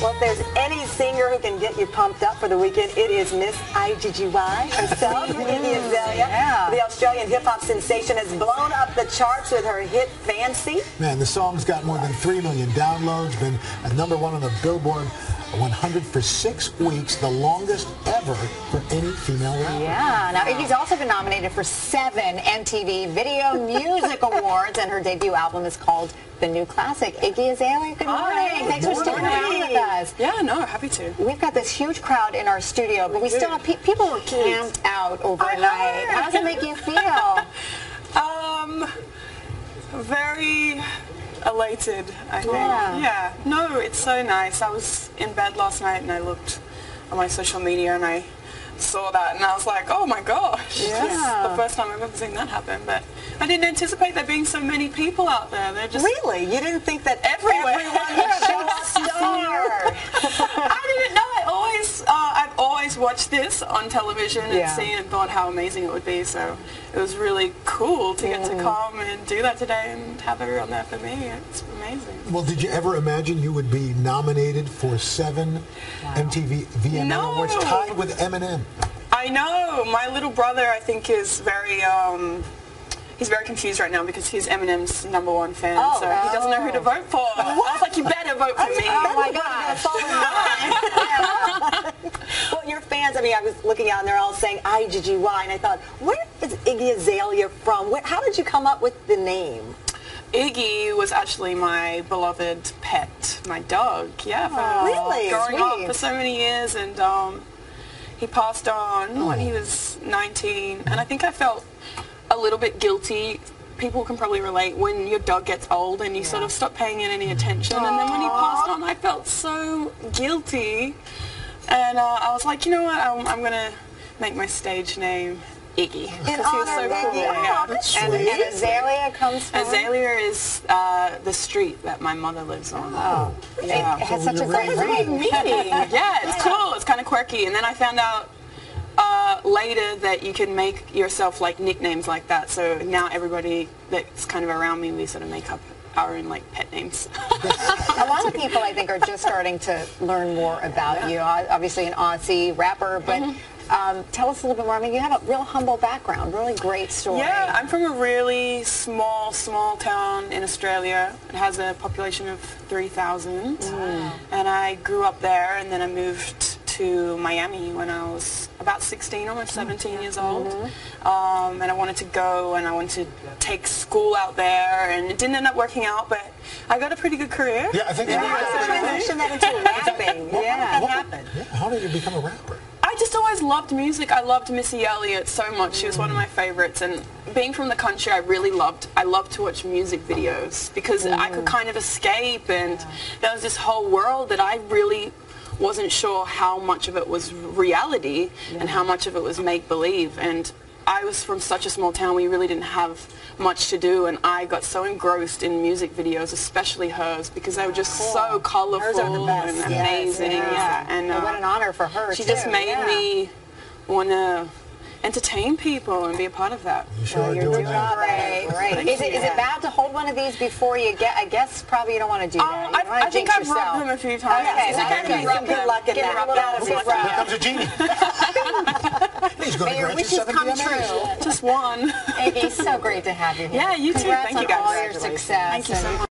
Well, if there's any singer who can get you pumped up for the weekend, it is Miss IGGY herself, Iggy Azalea. Yeah. The Australian hip-hop sensation has blown up the charts with her hit Fancy. Man, the song's got more than 3 million downloads, been a number one on the Billboard 100 for six weeks, the longest ever for any female rapper. Yeah. Now, Iggy's also been nominated for seven MTV Video Music Awards, and her debut album is called The New Classic. Iggy Azalea, good morning. Hi. Thanks for sticking around with us. Yeah, no, happy to. We've got this huge crowd in our studio, but we do. still have pe- people were camped out overnight. know. How does it make you elated, I think. Yeah. Yeah. No, it's so nice. I was in bed last night and I looked on my social media and I saw that and I was like, oh my gosh. Yeah. This is the first time I've ever seen that happen. But I didn't anticipate there being so many people out there. They're just Really? You didn't think that Everywhere. everyone would show up to see her? I didn't know. I always, uh, I've always watched this on television and Yeah. seen and thought how amazing it would be. So it was really cool to get Mm. to come and do that today and have everyone there for me. It's amazing. Well, did you ever imagine you would be nominated for seven MTV VMA No. Awards, tied with Eminem? I know. My little brother, I think, is very. Um, He's very confused right now because he's Eminem's number one fan, Oh. so he doesn't know who to vote for. I was like, you better vote for me. Oh my gosh. Fans, I mean, I was looking out and they're all saying IGGY, and I thought, where is Iggy Azalea from? Where, how did you come up with the name? Iggy was actually my beloved pet, my dog. Yeah, for Aw, really? growing Sweet. up for so many years, and um, he passed on when he was 19, and I think I felt a little bit guilty. People can probably relate when your dog gets old and you sort of stop paying it any attention, and then when he passed on, I felt so guilty, and uh, I was like, you know what, I'm, I'm gonna make my stage name Iggy because he was so cool. Yeah. Oh, And, and Azalea comes from? Azalea is uh, the street that my mother lives on. Oh, Yeah. It has So such a great ring. yeah, it's cool. It's kind of quirky. And then I found out uh, later that you can make yourself like nicknames like that. So now everybody that's kind of around me, we sort of make up our own like pet names. A lot of people, I think, are just starting to learn more about you. Uh, obviously, an Aussie rapper, but mm-hmm. um, tell us a little bit more. I mean, you have a real humble background, really great story. yeah, I'm from a really small, small town in Australia. It has a population of 3,000. Mm. And I grew up there and then I moved to Miami when I was about 16, almost mm-hmm. 17 years old. Mm-hmm. Um, and I wanted to go and I wanted to take school out there and it didn't end up working out, but I got a pretty good career. Yeah, I think Yeah, you how did transition that into rapping? What- Yeah, what- that yeah, How did you become a rapper? I just always loved music. I loved Missy Elliott so much. She was one of my favorites. And being from the country, I really loved. I loved to watch music videos because I could mm. kind of escape, and there was this whole world that I really wasn't sure how much of it was reality and how much of it was make believe. And I was from such a small town. We really didn't have much to do, and I got so engrossed in music videos, especially hers, because they were just so colorful Hers are the best. and Yes, amazing. yes. Yeah, and Well, uh, what an honor for her, she too. just made Yeah. me want to entertain people and be a part of that. You sure Well, are you're doing doing that. great. great. Thank Is it, is it bad to hold one of these before you get? I guess probably you don't want to do that. Oh, I, I think I've yourself. rubbed them a few times. Okay, It's so okay give to me rub some good luck in that. them Rub that some in. luck. Here comes a genie. He's going May to grant you wishes seven come true. Just one. Iggy, so great to have you here. Yeah, you too. Congrats Thank you, on all guys. your success. Thank you so much.